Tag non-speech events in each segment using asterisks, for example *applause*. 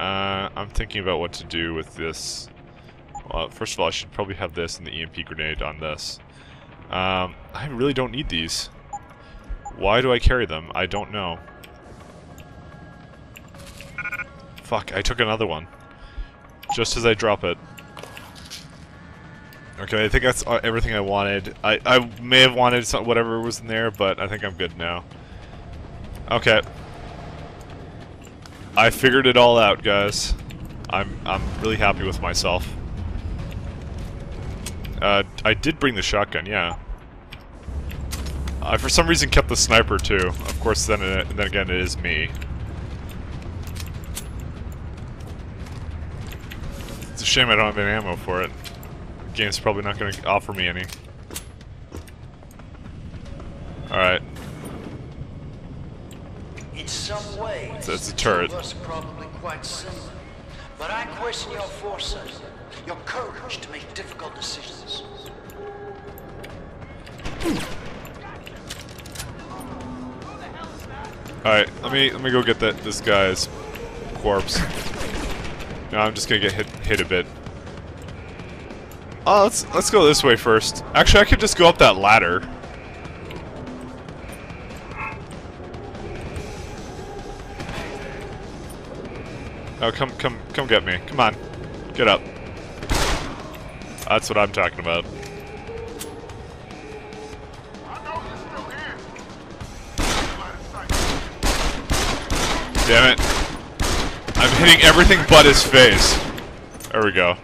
Uh, I'm thinking about what to do with this. Well, first of all, I should probably have this and the EMP grenade on this. Um, I really don't need these. Why do I carry them? I don't know. Fuck, I took another one. Just as I drop it. Okay, I think that's uh, everything I wanted. I, I may have wanted some, whatever was in there, but I think I'm good now. Okay. I figured it all out, guys. I'm I'm really happy with myself. Uh, I did bring the shotgun, yeah. I for some reason kept the sniper too. Of course, then it, then again, it is me. It's a shame I don't have any ammo for it. The game's probably not going to offer me any. Alright. Some ways, It's- it's a turret. us probably quite similar. But I question your foresight, your courage to make difficult decisions. Alright, let me let me go get that this guy's corpse. No, I'm just gonna get hit hit a bit. Oh, let's let's go this way first. Actually, I could just go up that ladder. Oh, come come come get me. Come on. Get up. That's what I'm talking about. Damn it. I'm hitting everything but his face. There we go.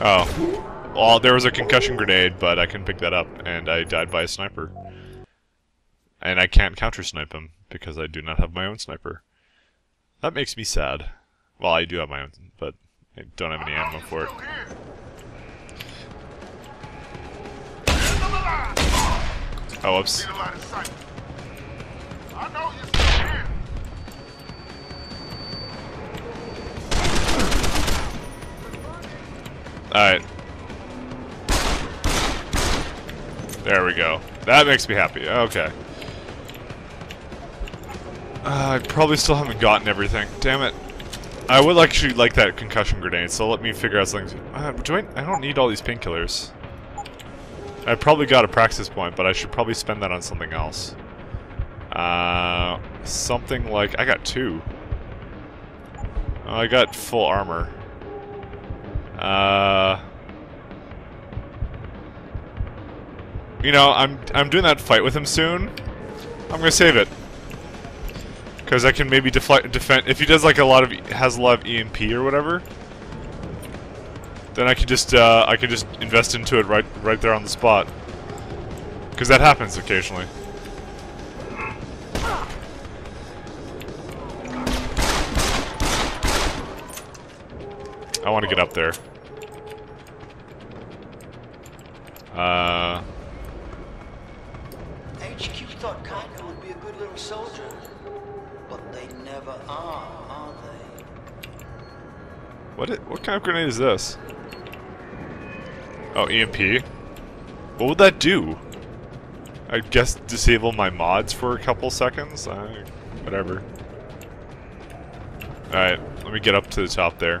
Oh. Well, there was a concussion grenade, but I couldn't pick that up, and I died by a sniper. And I can't counter-snipe him, because I do not have my own sniper. That makes me sad. Well, I do have my own, but I don't have any ammo for it. Oh, whoops. Alright. There we go. That makes me happy. Okay. Uh, I probably still haven't gotten everything. Damn it. I would actually like that concussion grenade, so let me figure out something. Uh, do I, I don't need all these painkillers. I probably got a praxis point, but I should probably spend that on something else. Uh, something like... I got two. Oh, I got full armor. Uh... You know, I'm I'm doing that fight with him soon. I'm gonna save it. Because I can maybe deflect, defend... If he does like a lot of... has a lot of EMP or whatever, then I can just, uh, I can just invest into it right, right there on the spot. Because that happens occasionally. I want to get up there. Uh... What, i- what kind of grenade is this? Oh, EMP? What would that do? I guess disable my mods for a couple seconds? Uh, whatever. Alright, let me get up to the top there.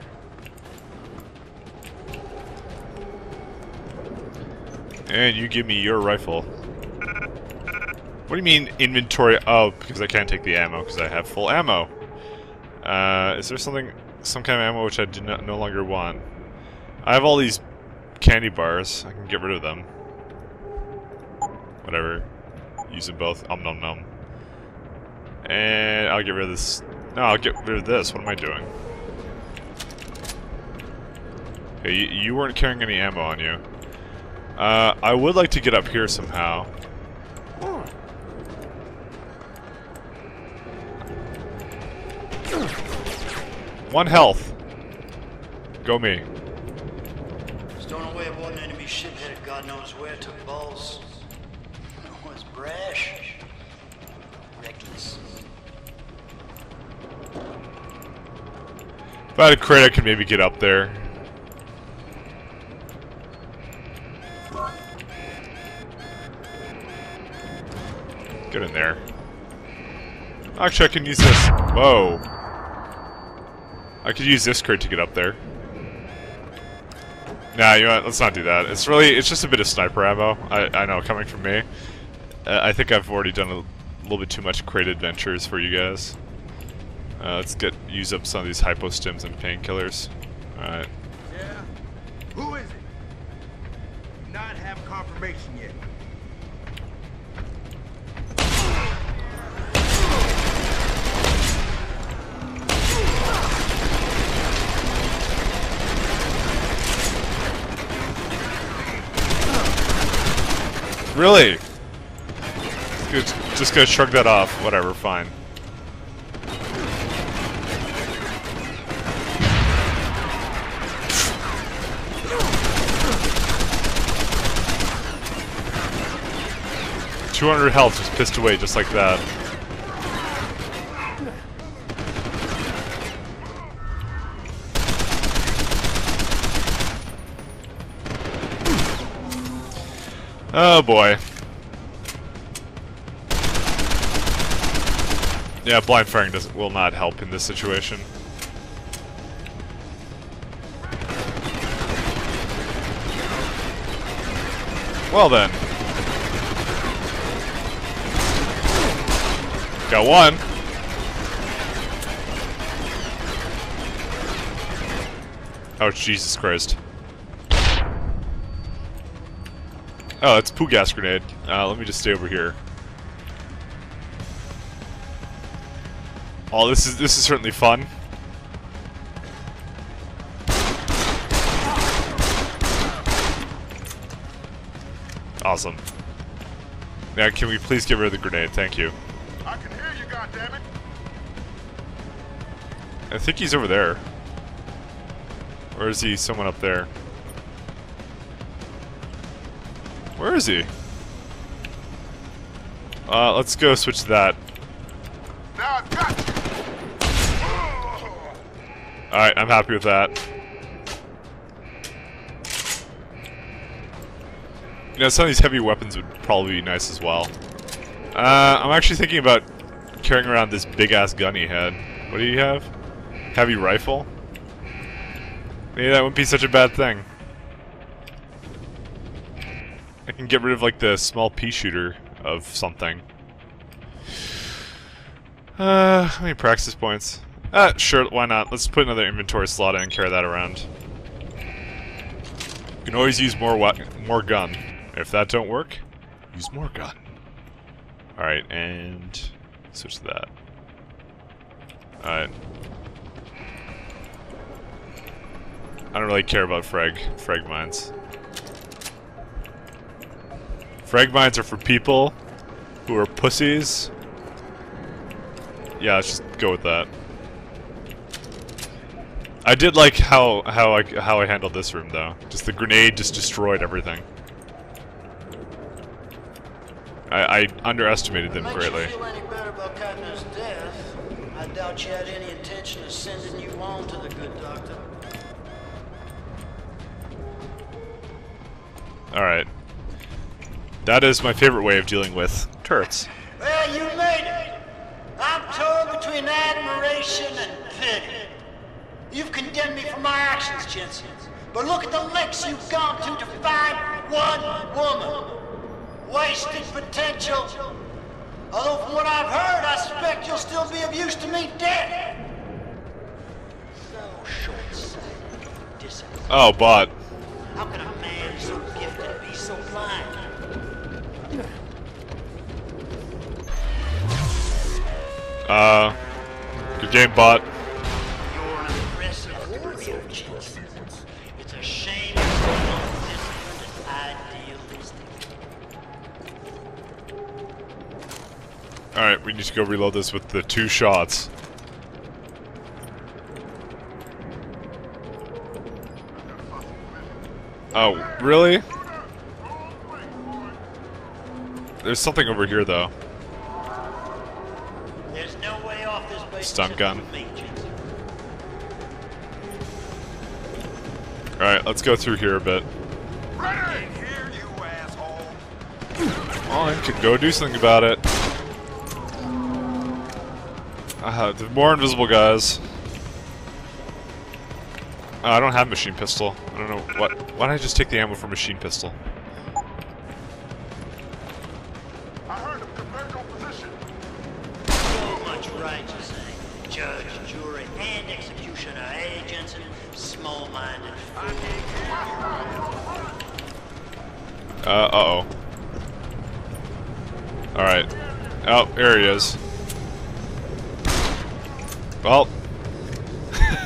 And you give me your rifle. What do you mean inventory? Oh, because I can't take the ammo because I have full ammo. Uh, is there something, some kind of ammo which I do not, no longer want? I have all these candy bars. I can get rid of them. Whatever. Use them both. Um num num. And I'll get rid of this. No, I'll get rid of this. What am I doing? Okay, you, you weren't carrying any ammo on you. Uh, I would like to get up here somehow. One health. Go me. Stowing away aboard an enemy ship headed God knows where took balls. *laughs* Was brash. Reckless. If I had a crate, I could maybe get up there. Get in there. Actually, I can use this. Whoa. I could use this crate to get up there. Nah, you know what? Let's not do that. It's really, it's just a bit of sniper ammo. I, I know, coming from me. Uh, I think I've already done a little bit too much crate adventures for you guys. Uh, let's get use up some of these hypostims and painkillers. Alright. Yeah? Who is it? Not have confirmation yet. Really? Just, gonna shrug that off. Whatever, fine. Two hundred health just pissed away just like that. Oh boy. Yeah, blind firing does will not help in this situation. Well then. Got one. Oh, Jesus Christ. Oh, it's poo gas grenade. Uh, let me just stay over here. Oh, this is this is certainly fun. Awesome. Now, can we please get rid of the grenade? Thank you. I can hear you, goddammit. I think he's over there. Or is he someone up there? Where is he? Uh, let's go switch to that. Now I've got. Alright, I'm happy with that. You know, some of these heavy weapons would probably be nice as well. Uh, I'm actually thinking about carrying around this big-ass gun he had. What do you have? Heavy rifle? Maybe that wouldn't be such a bad thing. I can get rid of, like, the small pea shooter of something. Uh, how many praxis points? Uh, sure, why not? Let's put another inventory slot in and carry that around. You can always use more more gun. If that don't work, use more gun. Alright, and switch to that. Alright. I don't really care about frag frag mines. Frag mines are for people who are pussies. Yeah, let's just go with that. I did like how how I how I handled this room though. Just the grenade just destroyed everything. I, I underestimated them greatly. you feel any better about Cotton's death? I doubt you had any intention of sending you on to the good doctor. All right. That is my favorite way of dealing with turrets. Well, you made it. I'm torn between admiration and pity. You've condemned me for my actions, Jensen. But look at the lengths you've gone to to find one woman. Wasted potential. Although from what I've heard, I suspect you'll still be of use to me dead. So short-sighted. Oh, bot. How can a Uh, good game, bot. You're an impressive warrior, Jensen. It's a shame you're so undisciplined and idealistic. All right, we need to go reload this with the two shots. Oh, really? There's something over here, though. stun gun. Alright, let's go through here a bit. Oh, I could go do something about it. Uh, the more invisible guys. Uh, I don't have machine pistol. I don't know what. Why did I just take the ammo for machine pistol?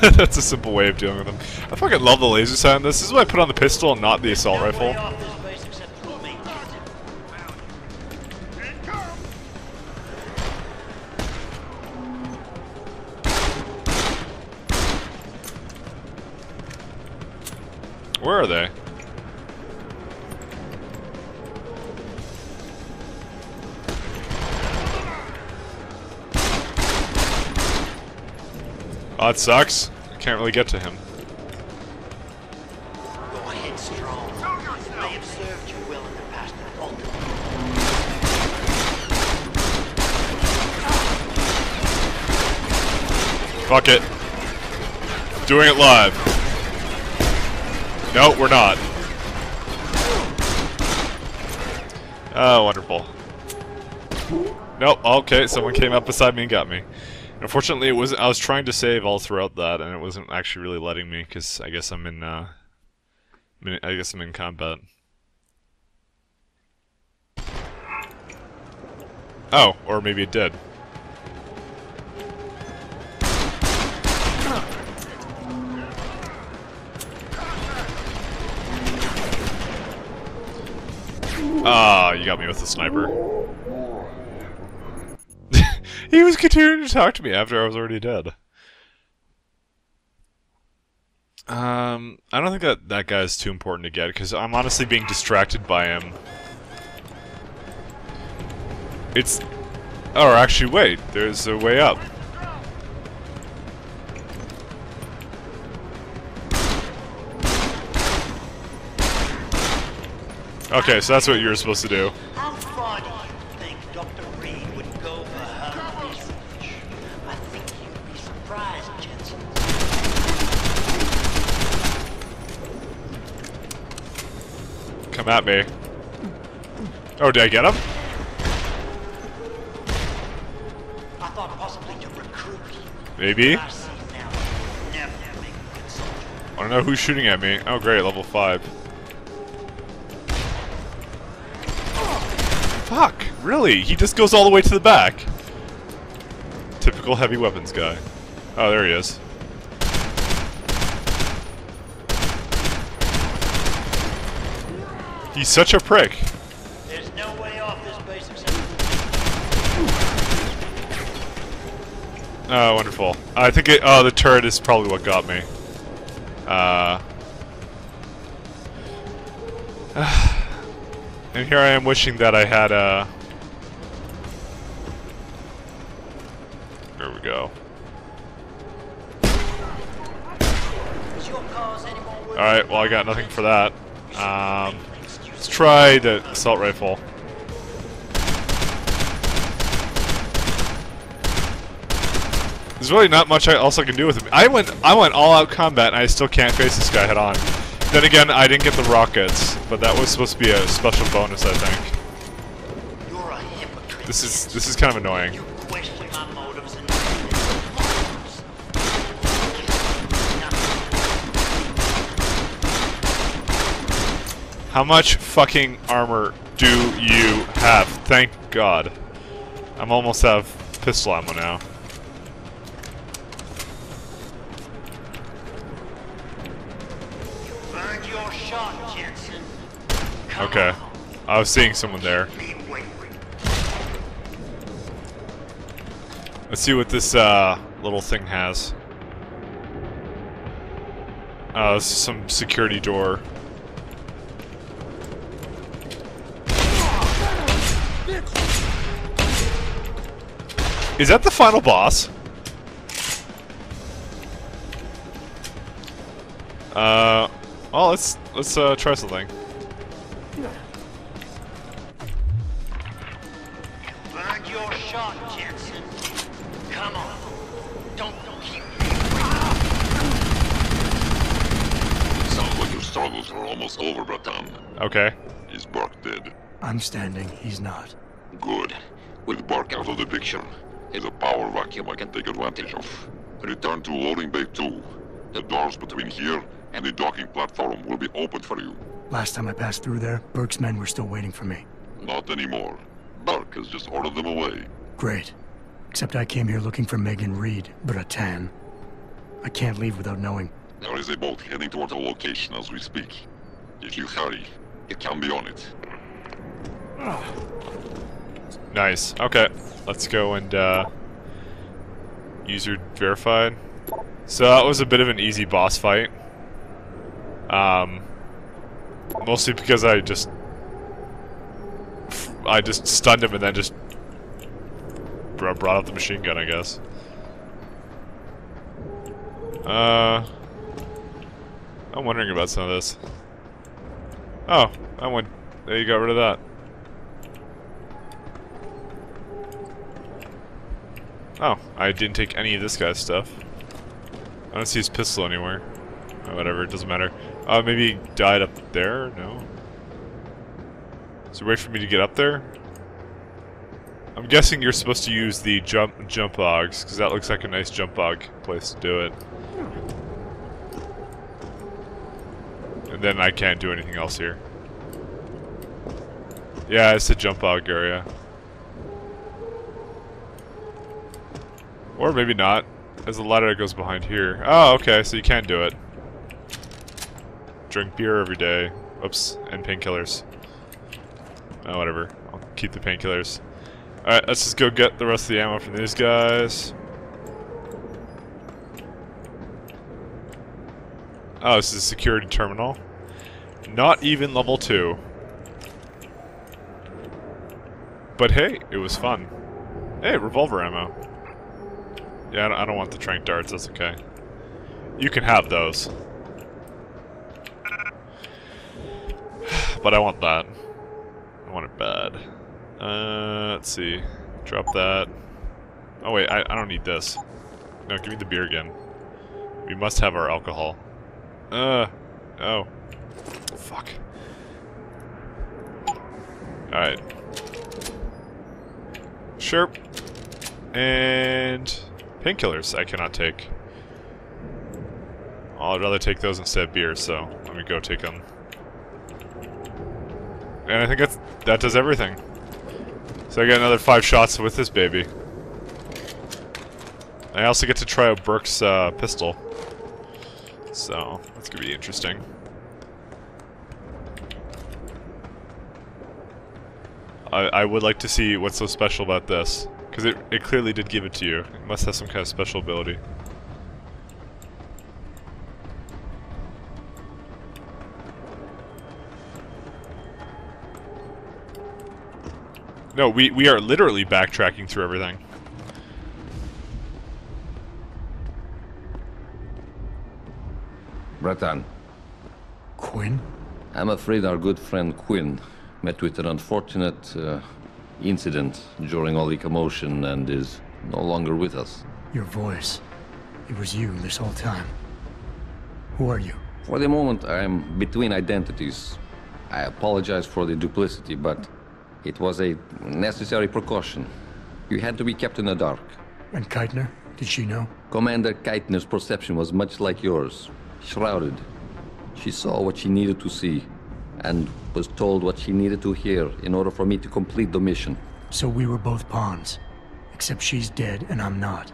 *laughs* that's a simple way of dealing with them. I fucking love the laser on this. Is why I put on the pistol and not the assault rifle. off this base except through me, Jensen. Here he comes. Where are they? Oh, that sucks. I can't really get to him. You're headstrong. It may have served you well in the past, but ultimately, Fuck it. Doing it live. No, we're not. Oh, wonderful. Nope. Okay, someone came up beside me and got me. Unfortunately, it was I was trying to save all throughout that, and it wasn't actually really letting me because I guess I'm in. Uh, I guess I'm in combat. Oh, or maybe it did. Ah, you got me with the sniper. He was continuing to talk to me after I was already dead. Um, I don't think that that guy is too important to get because I'm honestly being distracted by him. It's, Oh, actually, wait, there's a way up. Okay, so that's what you were supposed to do At me. Oh, did I get him? I thought possibly to recruit you. Maybe. I see now. Never make a good soldier. Wanna know who's shooting at me? Oh, great, level 5. Fuck, really? He just goes all the way to the back. Typical heavy weapons guy. Oh, there he is. He's such a prick. There's no way off this base except Oh, wonderful. I think it, oh, the turret is probably what got me. Uh. *sighs* and here I am wishing that I had a... There we go. Is your cause any more worth Alright, well I got nothing for that. Um, let's try the assault rifle. There's really not much I else I can do with him. I went I went all out combat and I still can't face this guy head on. Then again, I didn't get the rockets, but that was supposed to be a special bonus, I think. You're a. This is this is kind of annoying. You question my motives and How much fucking armor do you have? Thank God. I'm almost out of pistol ammo now. Burned your shot, Jensen. Come Okay. I was seeing someone there. Let's see what this uh, little thing has. Uh, this is some security door. Is that the final boss? Uh, well, let's let's uh, try something. Burned your shot, Jensen. Come on. Don't keep Sounds like your struggles are almost over, Bratan. Okay. Is Burke dead? I'm standing, he's not. Good. With Burke out of the picture, here's a power vacuum I can take advantage of. Return to loading bay 2. The doors between here and the docking platform will be open for you. Last time I passed through there, Burke's men were still waiting for me. Not anymore. Burke has just ordered them away. Great. Except I came here looking for Megan Reed, Bratan. I can't leave without knowing. There is a boat heading toward the location as we speak. If you hurry, it can be on it. Ah. Nice. Okay. Let's go and uh, user verified. So that was a bit of an easy boss fight. Um, mostly because I just I just stunned him and then just br- brought out the machine gun, I guess. Uh, I'm wondering about some of this. Oh, I went. There you got rid of that. Oh, I didn't take any of this guy's stuff. I don't see his pistol anywhere. Oh, whatever, it doesn't matter. Uh, maybe he died up there? No? is So wait for me to get up there? I'm guessing you're supposed to use the jump jump bogs, because that looks like a nice jump bog place to do it. And then I can't do anything else here. Yeah, it's the jump bog area. Or maybe not. There's a ladder that goes behind here. Oh, okay, so you can't do it. Drink beer every day. Oops, and painkillers. Oh, whatever. I'll keep the painkillers. Alright, let's just go get the rest of the ammo from these guys. Oh, this is a security terminal. Not even level 2. But hey, it was fun. Hey, revolver ammo. Yeah, I don't, want the trank darts, that's okay. You can have those. *sighs* But I want that. I want it bad. Uh, let's see. Drop that. Oh wait, I, I don't need this. No, give me the beer again. We must have our alcohol. Uh, oh. Fuck. Alright. Sure. And painkillers I cannot take. I'd rather take those instead of beer, so let me go take them. And I think that's, that does everything. So I get another five shots with this baby. I also get to try out Burke's uh, pistol. So, that's gonna be interesting. I, I would like to see what's so special about this. Because it, it clearly did give it to you. It must have some kind of special ability. No, we, we are literally backtracking through everything. Bratan, Quinn? I'm afraid our good friend Quinn met with an unfortunate uh, incident during all the commotion and is no longer with us. Your voice. It was you this whole time. Who are you? For the moment, I am between identities. I apologize for the duplicity, but it was a necessary precaution. You had to be kept in the dark. And Keitner? Did she know? Commander Keitner's perception was much like yours, shrouded. She saw what she needed to see, and was told what she needed to hear in order for me to complete the mission. So we were both pawns. Except she's dead and I'm not.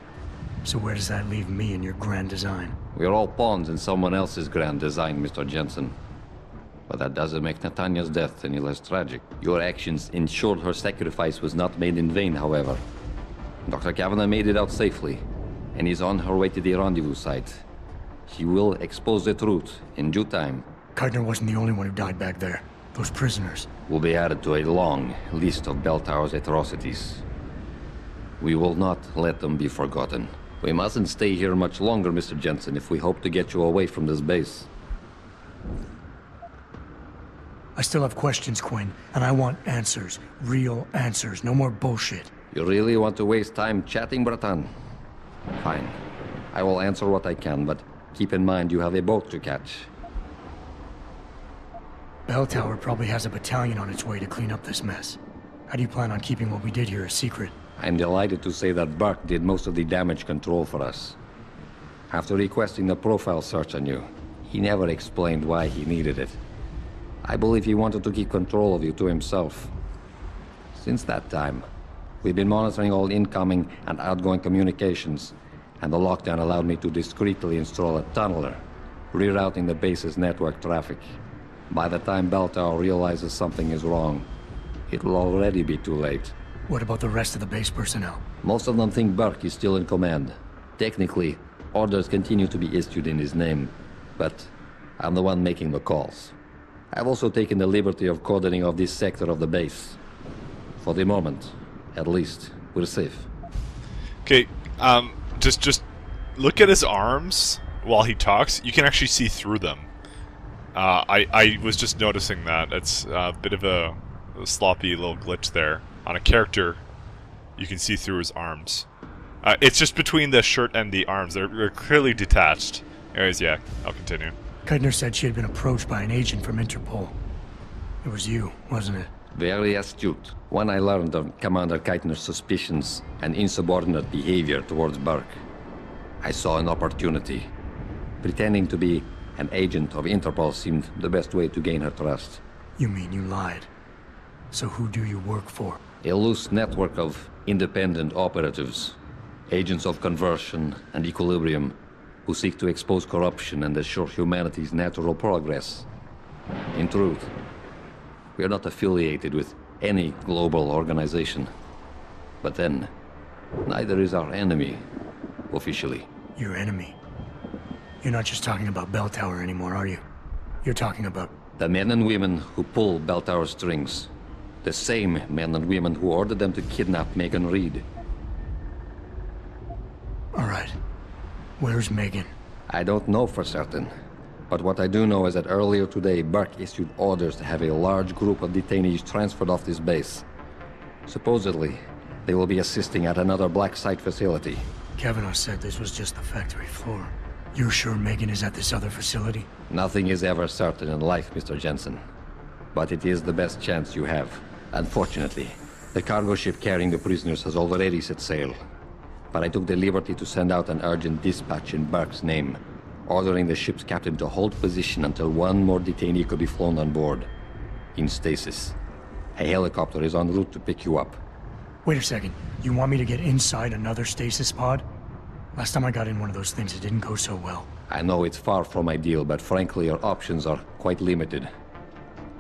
So where does that leave me in your grand design? We are all pawns in someone else's grand design, Mr. Jensen. But that doesn't make Netanya's death any less tragic. Your actions ensured her sacrifice was not made in vain, however. Dr. Kavanagh made it out safely, and is on her way to the rendezvous site. She will expose the truth in due time. Keitner wasn't the only one who died back there. Those prisoners. Will be added to a long list of Bell Tower's atrocities. We will not let them be forgotten. We mustn't stay here much longer, Mr. Jensen, if we hope to get you away from this base. I still have questions, Quinn, and I want answers. Real answers. No more bullshit. You really want to waste time chatting, Bratan? Fine. I will answer what I can, but keep in mind you have a boat to catch. Bell Tower probably has a battalion on its way to clean up this mess. How do you plan on keeping what we did here a secret? I'm delighted to say that Burke did most of the damage control for us. After requesting the profile search on you, he never explained why he needed it. I believe he wanted to keep control of you to himself. Since that time, we've been monitoring all incoming and outgoing communications, and the lockdown allowed me to discreetly install a tunneler, rerouting the base's network traffic. By the time Bell Tower realizes something is wrong, it will already be too late. What about the rest of the base personnel? Most of them think Burke is still in command. Technically, orders continue to be issued in his name, but I'm the one making the calls. I've also taken the liberty of coordinating of this sector of the base. For the moment, at least, we're safe. Okay, um, just just look at his arms while he talks. You can actually see through them. Uh, I I was just noticing that it's a bit of a, a sloppy little glitch there on a character. You can see through his arms. Uh, it's just between the shirt and the arms. They're, they're clearly detached. Anyways, yeah, I'll continue. Keitner said she had been approached by an agent from Interpol. It was you, wasn't it? Very astute. When I learned of Commander Keitner's suspicions and insubordinate behavior towards Burke, I saw an opportunity. Pretending to be an agent of Interpol seemed the best way to gain her trust. You mean you lied? So who do you work for? A loose network of independent operatives, agents of conversion and equilibrium, who seek to expose corruption and assure humanity's natural progress. In truth, we are not affiliated with any global organization. But then, neither is our enemy, officially. Your enemy. You're not just talking about Bell Tower anymore, are you? You're talking about... The men and women who pull Bell Tower strings. The same men and women who ordered them to kidnap Megan Reed. All right. Where's Megan? I don't know for certain. But what I do know is that earlier today, Burke issued orders to have a large group of detainees transferred off this base. Supposedly, they will be assisting at another black site facility. Kavanagh said this was just the factory floor. You're sure Megan is at this other facility? Nothing is ever certain in life, Mr. Jensen. But it is the best chance you have. Unfortunately, the cargo ship carrying the prisoners has already set sail. But I took the liberty to send out an urgent dispatch in Burke's name, ordering the ship's captain to hold position until one more detainee could be flown on board. In stasis. A helicopter is en route to pick you up. Wait a second. You want me to get inside another stasis pod? Last time I got in one of those things, it didn't go so well. I know it's far from ideal, but frankly, your options are quite limited.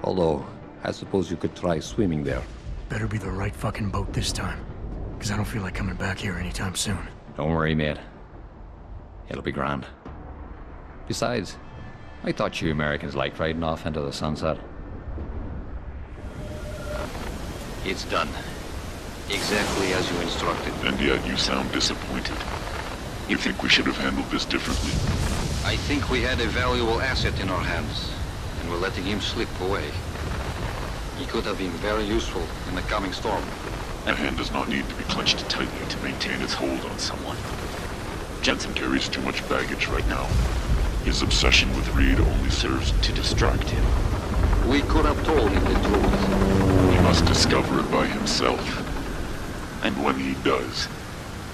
Although, I suppose you could try swimming there. Better be the right fucking boat this time. Because I don't feel like coming back here anytime soon. Don't worry, mate. It'll be grand. Besides, I thought you Americans liked riding off into the sunset. It's done. Exactly as you instructed. And yet you sound disappointed. You think we should have handled this differently? I think we had a valuable asset in our hands, and we're letting him slip away. He could have been very useful in the coming storm. A hand does not need to be clenched tightly to maintain its hold on someone. Jensen carries too much baggage right now. His obsession with Reed only serves to distract him. We could have told him the truth. He must discover it by himself. And when he does,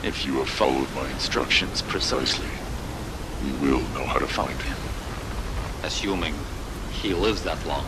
if you have followed my instructions precisely, we will know how to find him. Assuming he lives that long.